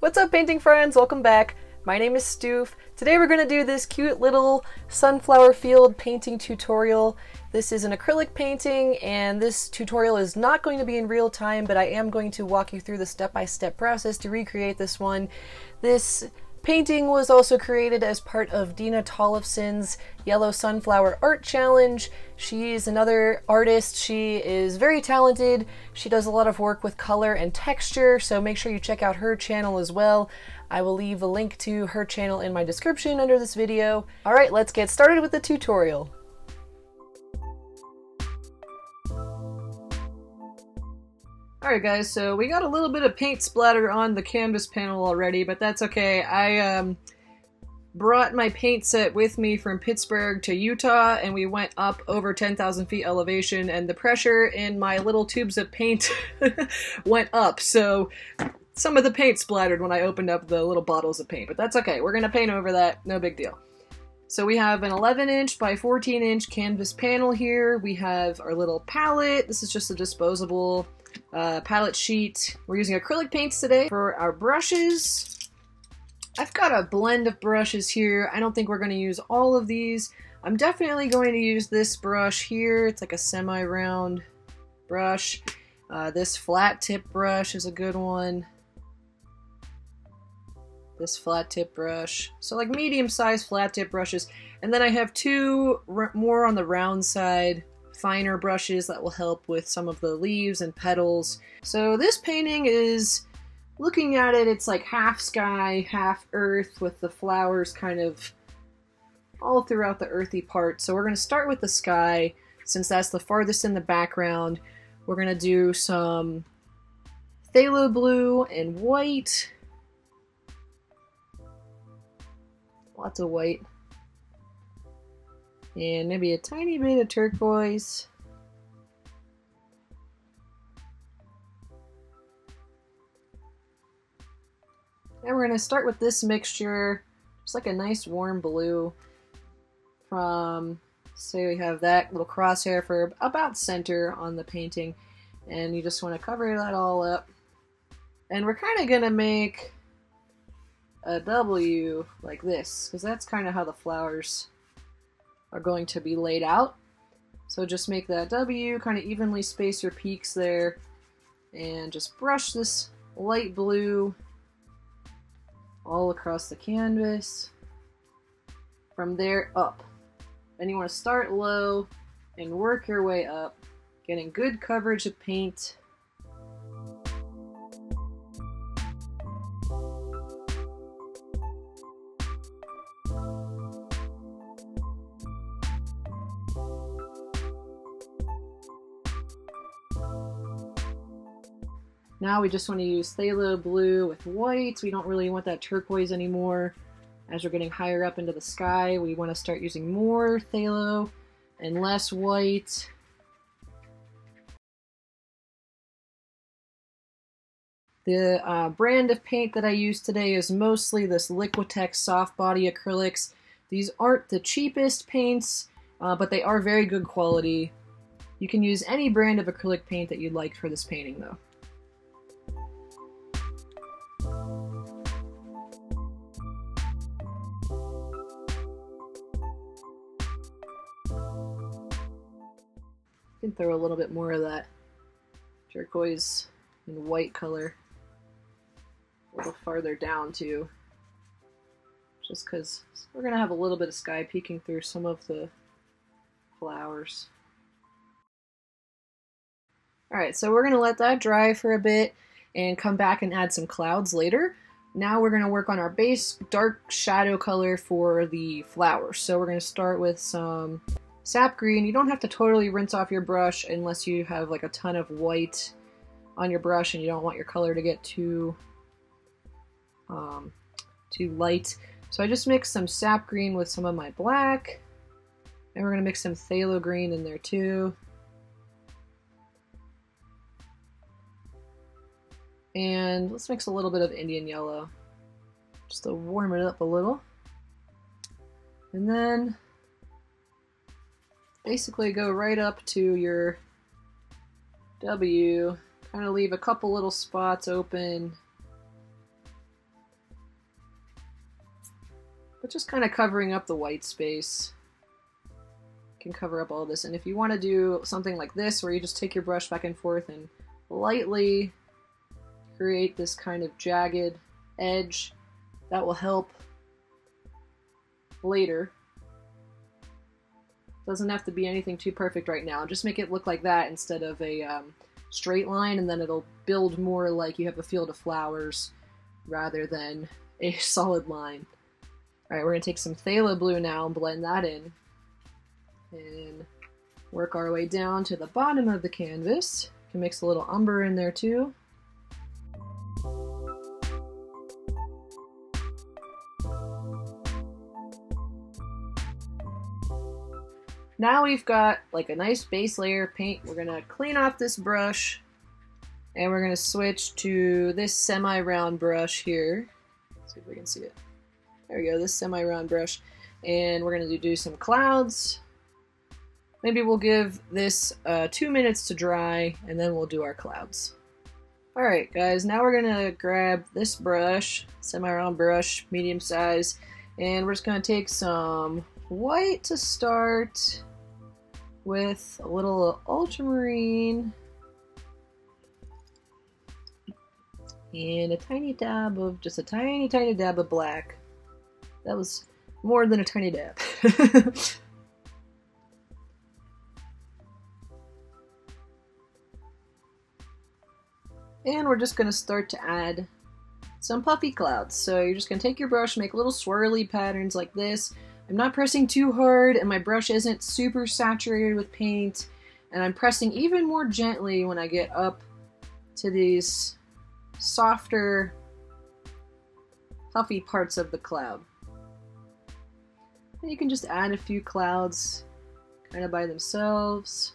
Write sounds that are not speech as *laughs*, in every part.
What's up painting friends? Welcome back. My name is Stoof. Today we're going to do this cute little sunflower field painting tutorial. This is an acrylic painting and this tutorial is not going to be in real time but I am going to walk you through the step-by-step -step process to recreate this one. This Painting was also created as part of Dena Tollefson's Yellow Sunflower Art Challenge. She's another artist. She is very talented. She does a lot of work with color and texture, so make sure you check out her channel as well. I will leave a link to her channel in my description under this video. Alright, let's get started with the tutorial. Alright guys, so we got a little bit of paint splatter on the canvas panel already, but that's okay. I um, brought my paint set with me from Pittsburgh to Utah, and we went up over 10,000 feet elevation, and the pressure in my little tubes of paint *laughs* went up, so some of the paint splattered when I opened up the little bottles of paint, but that's okay. We're to paint over that, no big deal. So we have an 11 inch by 14 inch canvas panel here. We have our little palette. This is just a disposable uh, palette sheet. We're using acrylic paints today for our brushes. I've got a blend of brushes here. I don't think we're going to use all of these. I'm definitely going to use this brush here. It's like a semi-round brush. Uh, this flat tip brush is a good one. This flat tip brush. So like medium sized flat tip brushes. And then I have two more on the round side finer brushes that will help with some of the leaves and petals. So this painting is, looking at it, it's like half sky, half earth with the flowers kind of all throughout the earthy part. So we're going to start with the sky since that's the farthest in the background. We're going to do some phthalo blue and white. Lots of white and maybe a tiny bit of turquoise. And we're going to start with this mixture, just like a nice warm blue from, say we have that little crosshair for about center on the painting. And you just want to cover that all up. And we're kind of going to make a W like this, because that's kind of how the flowers are going to be laid out. So just make that W, kind of evenly space your peaks there, and just brush this light blue all across the canvas. From there up. Then you want to start low and work your way up, getting good coverage of paint Now we just want to use phthalo blue with white. We don't really want that turquoise anymore. As we're getting higher up into the sky, we want to start using more phthalo and less white. The uh, brand of paint that I use today is mostly this Liquitex soft body acrylics. These aren't the cheapest paints, uh, but they are very good quality. You can use any brand of acrylic paint that you'd like for this painting though. Can throw a little bit more of that turquoise and white color a little farther down too. Just because we're going to have a little bit of sky peeking through some of the flowers. Alright, so we're going to let that dry for a bit and come back and add some clouds later. Now we're going to work on our base dark shadow color for the flowers. So we're going to start with some Sap green, you don't have to totally rinse off your brush unless you have like a ton of white on your brush and you don't want your color to get too um, too light. So I just mixed some sap green with some of my black. And we're going to mix some phthalo green in there too. And let's mix a little bit of Indian yellow just to warm it up a little. And then basically go right up to your W, kind of leave a couple little spots open but just kind of covering up the white space can cover up all this. And if you want to do something like this, where you just take your brush back and forth and lightly create this kind of jagged edge, that will help later. Doesn't have to be anything too perfect right now. Just make it look like that instead of a um, straight line, and then it'll build more like you have a field of flowers rather than *laughs* a solid line. Alright, we're going to take some phthalo blue now and blend that in and work our way down to the bottom of the canvas. Can mix a little umber in there too. Now we've got like a nice base layer of paint. We're gonna clean off this brush and we're gonna switch to this semi-round brush here. Let's see if we can see it. There we go, this semi-round brush. And we're gonna do some clouds. Maybe we'll give this uh, two minutes to dry and then we'll do our clouds. Alright guys, now we're gonna grab this brush, semi-round brush, medium size, and we're just gonna take some white to start with a little ultramarine and a tiny dab of, just a tiny, tiny dab of black. That was more than a tiny dab. *laughs* And we're just going to start to add some puffy clouds. So you're just going to take your brush, make little swirly patterns like this. I'm not pressing too hard and my brush isn't super saturated with paint. And I'm pressing even more gently when I get up to these softer, puffy parts of the cloud. And you can just add a few clouds kind of by themselves.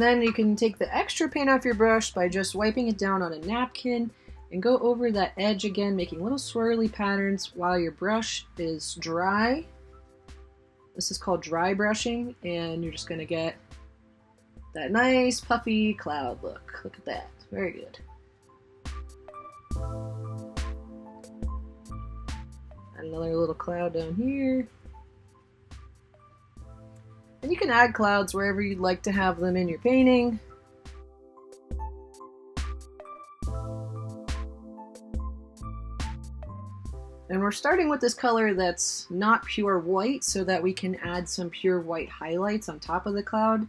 Then you can take the extra paint off your brush by just wiping it down on a napkin and go over that edge again, making little swirly patterns while your brush is dry. This is called dry brushing, and you're just gonna get that nice puffy cloud look. Look at that, very good. Another little cloud down here. And you can add clouds wherever you'd like to have them in your painting. And we're starting with this color that's not pure white so that we can add some pure white highlights on top of the cloud.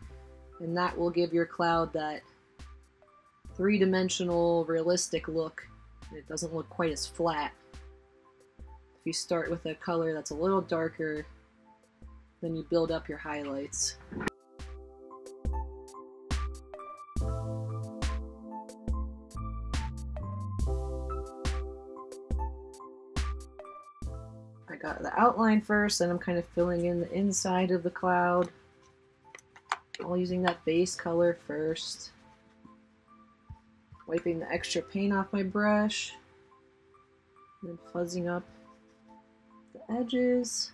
And that will give your cloud that three-dimensional realistic look. It doesn't look quite as flat. If you start with a color that's a little darker, then you build up your highlights. I got the outline first, and I'm kind of filling in the inside of the cloud. All using that base color first. Wiping the extra paint off my brush. And then fuzzing up the edges.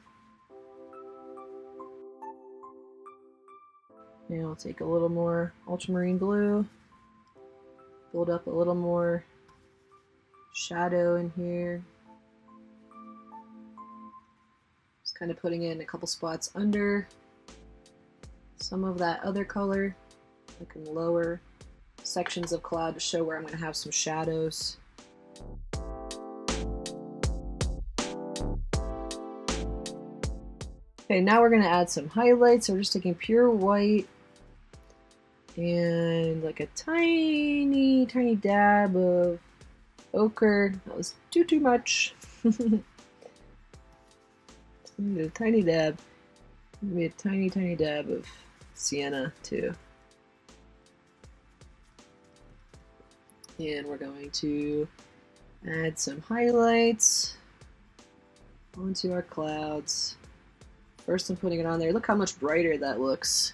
And I'll take a little more ultramarine blue, build up a little more shadow in here. Just kind of putting in a couple spots under some of that other color. I can lower sections of cloud to show where I'm going to have some shadows. Okay, now we're going to add some highlights. So we're just taking pure white and like a tiny, tiny dab of ochre. That was too, too much. *laughs* a tiny dab. Maybe a tiny, tiny dab of sienna too. And we're going to add some highlights onto our clouds. First I'm putting it on there. Look how much brighter that looks.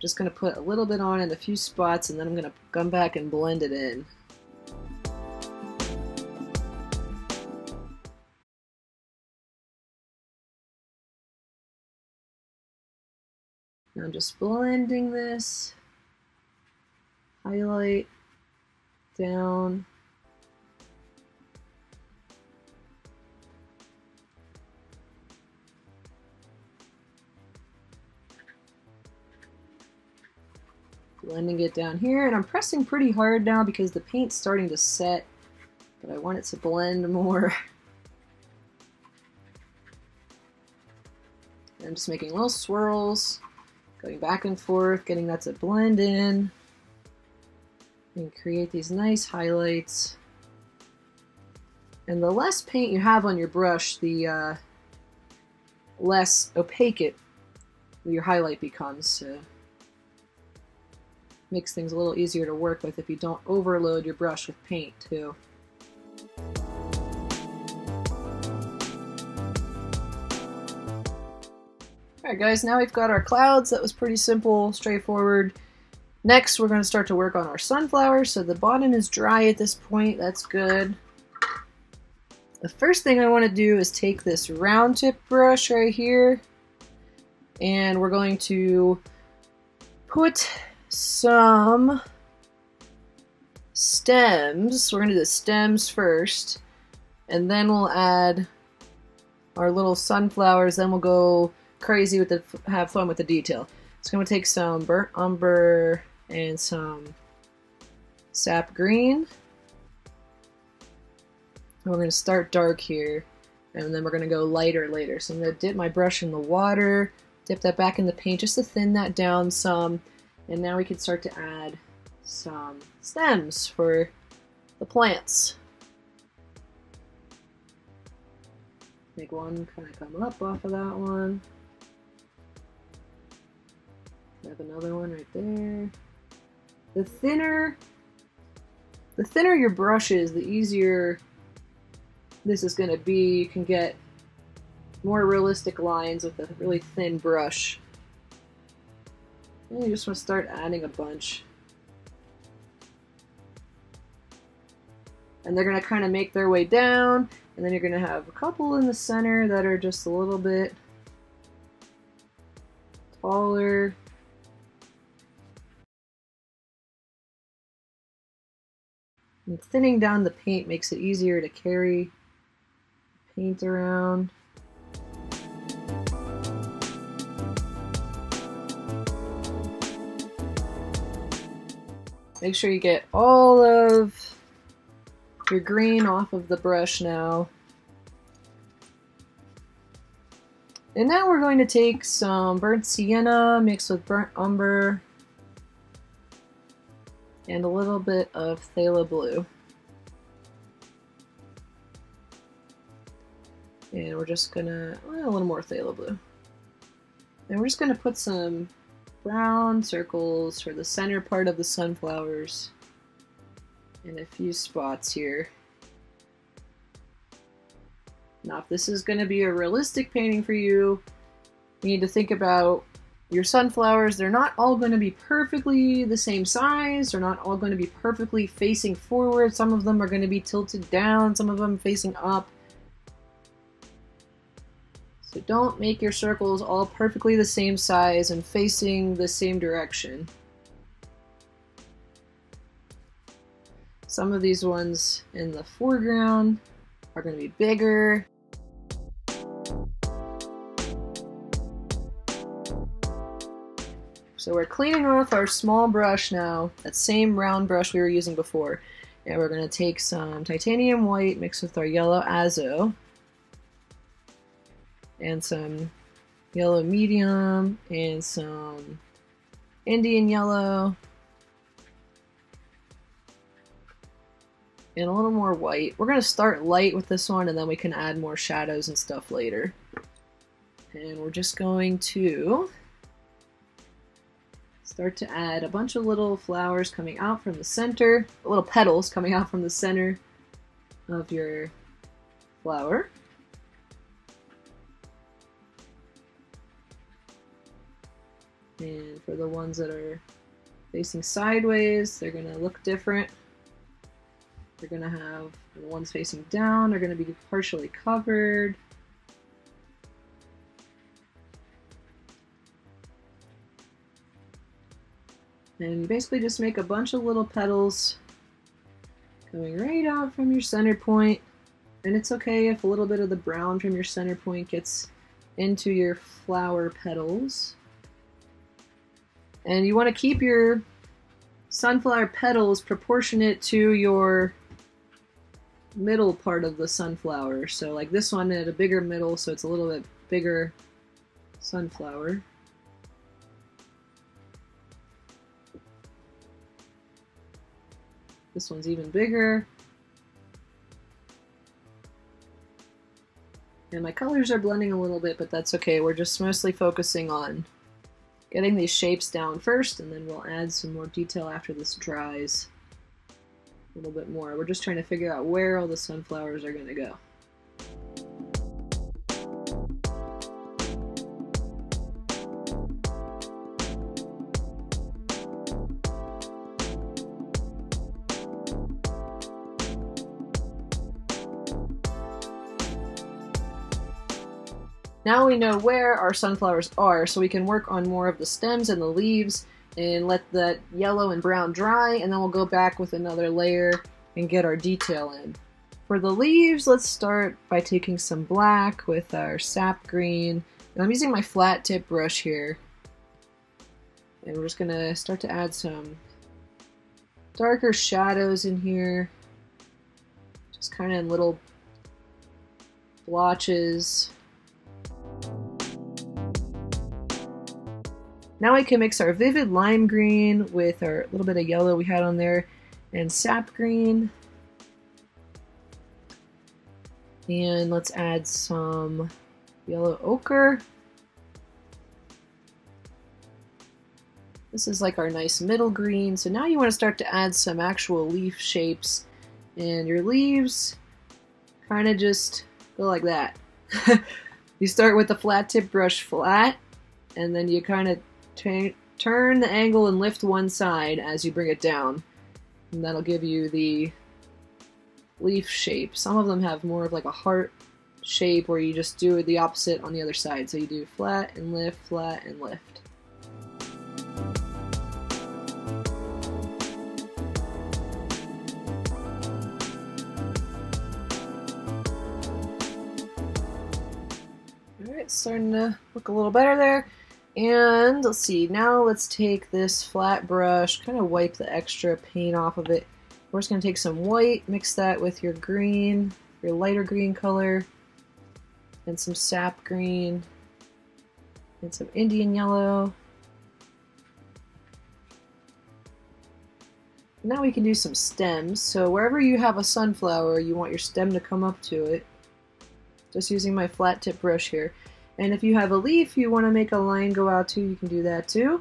Just going to put a little bit on in a few spots and then I'm going to come back and blend it in. Now I'm just blending this. Highlight down. Blending it down here, and I'm pressing pretty hard now because the paint's starting to set, but I want it to blend more. *laughs* I'm just making little swirls, going back and forth, getting that to blend in, and create these nice highlights. And the less paint you have on your brush, the uh, less opaque it your highlight becomes. So makes things a little easier to work with if you don't overload your brush with paint too. Alright guys, now we've got our clouds. That was pretty simple, straightforward. Next, we're going to start to work on our sunflower. So the bottom is dry at this point. That's good. The first thing I want to do is take this round tip brush right here and we're going to put some stems. We're going to do the stems first and then we'll add our little sunflowers. Then we'll go crazy with the, have fun with the detail. It's going to take some burnt umber and some sap green. And we're going to start dark here, and then we're going to go lighter later. So I'm going to dip my brush in the water, dip that back in the paint just to thin that down some, and now we can start to add some stems for the plants. Make one kind of come up off of that one. Have another one right there. The thinner, the thinner your brush is, the easier this is going to be. You can get more realistic lines with a really thin brush. You just want to start adding a bunch. And they're going to kind of make their way down, and then you're going to have a couple in the center that are just a little bit taller. And thinning down the paint makes it easier to carry paint around. Make sure you get all of your green off of the brush now. And now we're going to take some burnt sienna mixed with burnt umber and a little bit of phthalo blue. And we're just gonna, well, a little more phthalo blue. And we're just gonna put some brown circles for the center part of the sunflowers and a few spots here. Now if this is gonna be a realistic painting for you, you need to think about your sunflowers, they're not all going to be perfectly the same size. They're not all going to be perfectly facing forward. Some of them are going to be tilted down, some of them facing up. So don't make your circles all perfectly the same size and facing the same direction. Some of these ones in the foreground are going to be bigger. So we're cleaning off our small brush now, that same round brush we were using before. And we're going to take some titanium white mixed with our yellow azo. And some yellow medium and some Indian yellow. And a little more white. We're going to start light with this one and then we can add more shadows and stuff later. And we're just going to start to add a bunch of little flowers coming out from the center, little petals coming out from the center of your flower. And for the ones that are facing sideways, they're to look different. They're to have the ones facing down are to be partially covered. And you basically just make a bunch of little petals going right out from your center point. And it's okay if a little bit of the brown from your center point gets into your flower petals. And you want to keep your sunflower petals proportionate to your middle part of the sunflower. So like this one had a bigger middle, so it's a little bit bigger sunflower. This one's even bigger. And my colors are blending a little bit, but that's okay. We're just mostly focusing on getting these shapes down first, and then we'll add some more detail after this dries a little bit more. We're just trying to figure out where all the sunflowers are going to go. Now we know where our sunflowers are, so we can work on more of the stems and the leaves and let that yellow and brown dry, and then we'll go back with another layer and get our detail in. For the leaves, let's start by taking some black with our sap green. And I'm using my flat tip brush here. And we're just gonna start to add some darker shadows in here. Just kind of in little blotches. Now I can mix our vivid lime green with our little bit of yellow we had on there and sap green. And let's add some yellow ochre. This is like our nice middle green. So now you want to start to add some actual leaf shapes. And your leaves kind of just go like that. *laughs* you start with the flat tip brush flat, and then you kind of turn the angle and lift one side as you bring it down. And that'll give you the leaf shape. Some of them have more of like a heart shape where you just do the opposite on the other side. So you do flat and lift, flat and lift. Alright, starting to look a little better there. And let's see, now let's take this flat brush, kind of wipe the extra paint off of it. We're just going to take some white, mix that with your green, your lighter green color, and some sap green, and some Indian yellow. Now we can do some stems. So wherever you have a sunflower, you want your stem to come up to it. Just using my flat tip brush here. And if you have a leaf you want to make a line go out to, you can do that too.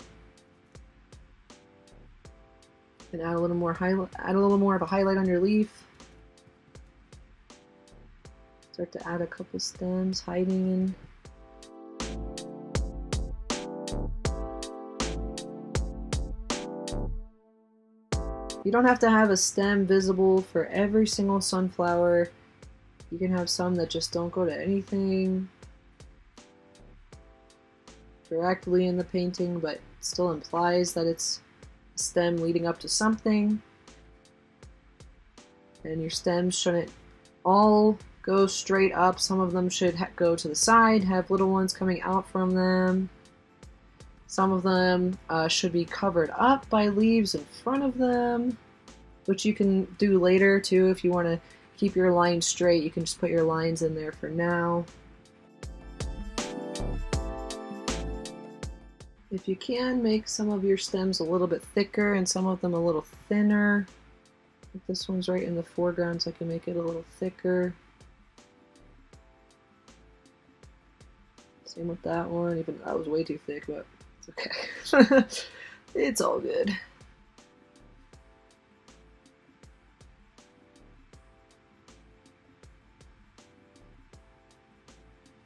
And add a little more highlight, add a little more of a highlight on your leaf. Start to add a couple stems hiding in. You don't have to have a stem visible for every single sunflower. You can have some that just don't go to anything directly in the painting, but still implies that it's a stem leading up to something. And your stems shouldn't all go straight up. Some of them should go to the side, have little ones coming out from them. Some of them uh, should be covered up by leaves in front of them, which you can do later too if you want to keep your line straight. You can just put your lines in there for now. If you can, make some of your stems a little bit thicker and some of them a little thinner. This one's right in the foreground, so I can make it a little thicker. Same with that one, even that was way too thick, but it's okay. *laughs* it's all good.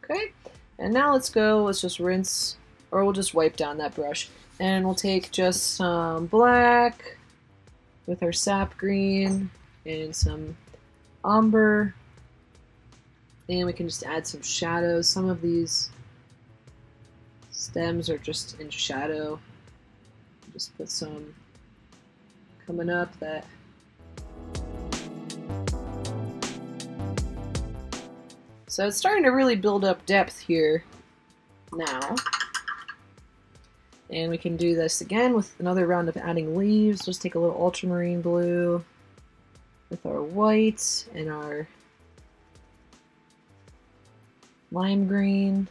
Okay, and now let's go, let's just rinse or we'll just wipe down that brush. And we'll take just some black with our sap green and some umber. And we can just add some shadows. Some of these stems are just in shadow. Just put some coming up that So it's starting to really build up depth here now. And we can do this again with another round of adding leaves. Just take a little ultramarine blue with our white and our lime green.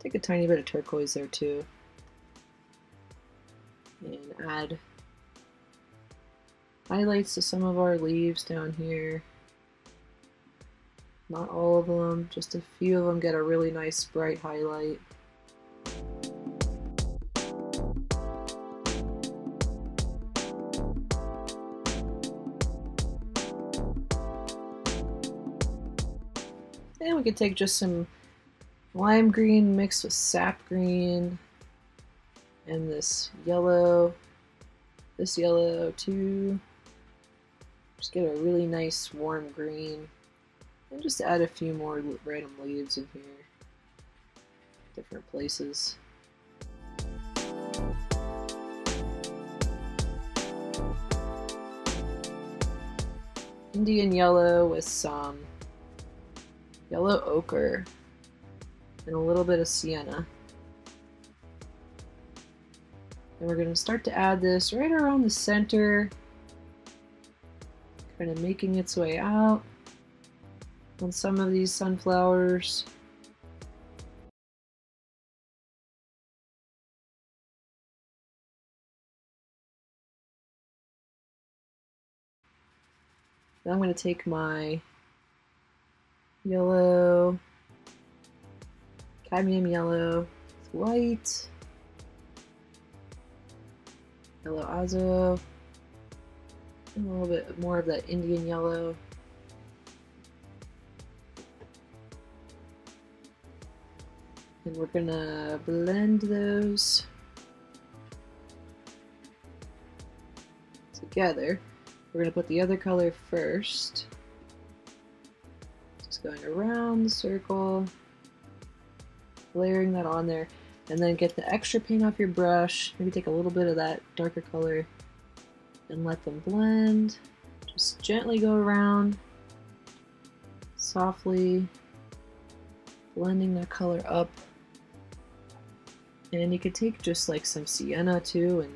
Take a tiny bit of turquoise there too. And add highlights to some of our leaves down here. Not all of them, just a few of them get a really nice bright highlight. Could take just some lime green mixed with sap green and this yellow, this yellow too. Just get a really nice warm green. And just add a few more random leaves in here. Different places. Indian yellow with some yellow ochre and a little bit of sienna. And we're going to start to add this right around the center, kind of making its way out on some of these sunflowers. Then I'm going to take my yellow, cadmium yellow, white, yellow azo, a little bit more of that Indian yellow. And we're gonna blend those together. We're gonna put the other color first. Going around the circle, layering that on there, and then get the extra paint off your brush. Maybe take a little bit of that darker color and let them blend. Just gently go around, softly blending that color up and you could take just like some sienna too and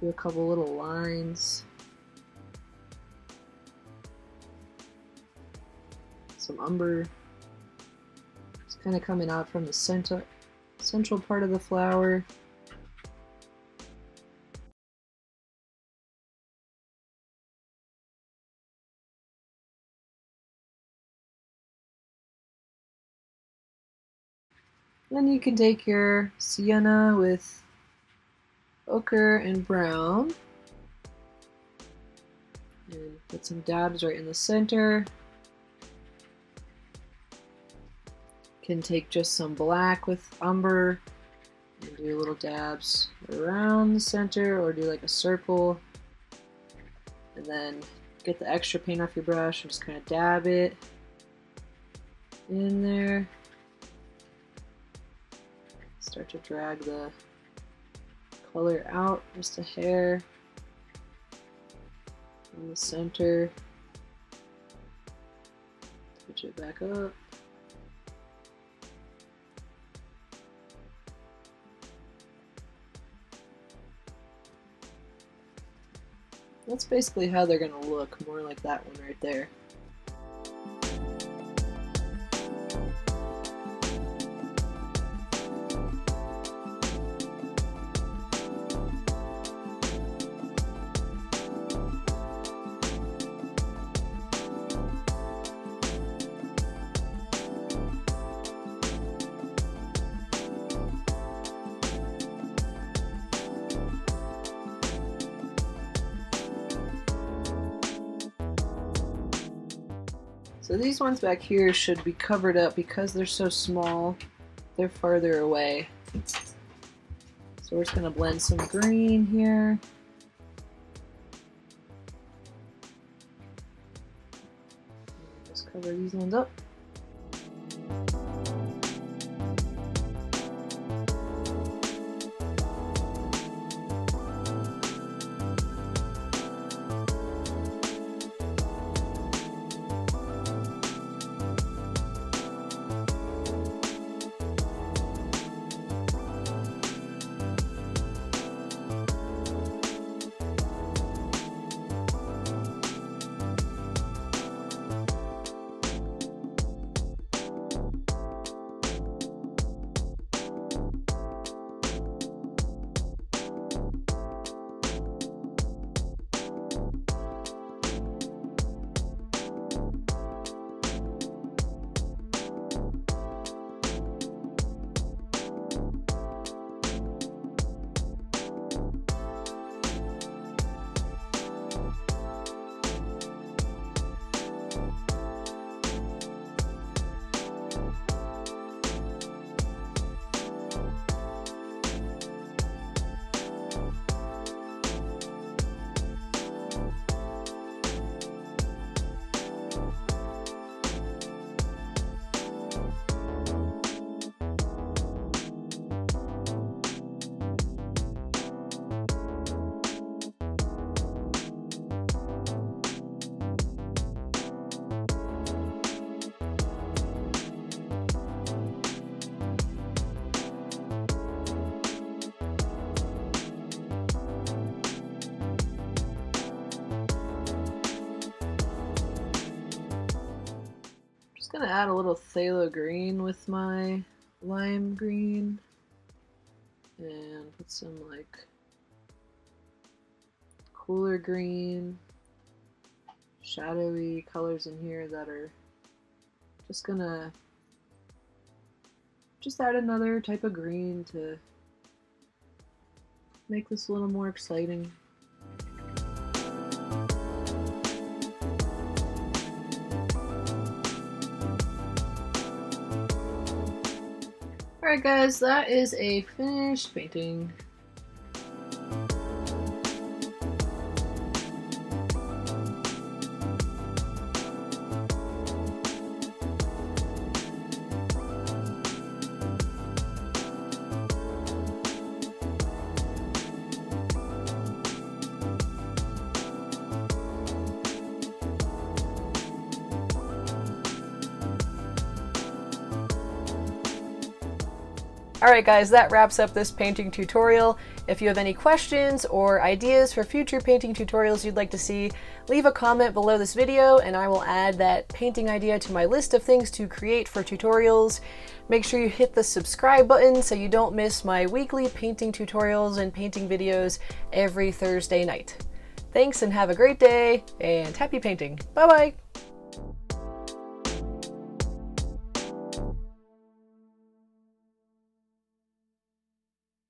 do a couple little lines. Some umber. It's kind of coming out from the center, central part of the flower. Then you can take your sienna with ochre and brown and put some dabs right in the center. Can take just some black with umber and do little dabs around the center or do like a circle and then get the extra paint off your brush and just kind of dab it in there start to drag the color out just a hair in the center. Switch it back up. That's basically how they're going to look, more like that one right there. These ones back here should be covered up because they're so small. They're farther away. So we're just going to blend some green here. Just cover these ones up. Gonna add a little phthalo green with my lime green and put some like cooler green shadowy colors in here that are just gonna just add another type of green to make this a little more exciting. Alright guys, that is a finished painting. Alright guys, that wraps up this painting tutorial. If you have any questions or ideas for future painting tutorials you'd like to see, leave a comment below this video and I will add that painting idea to my list of things to create for tutorials. Make sure you hit the subscribe button so you don't miss my weekly painting tutorials and painting videos every Thursday night. Thanks and have a great day and happy painting. Bye bye!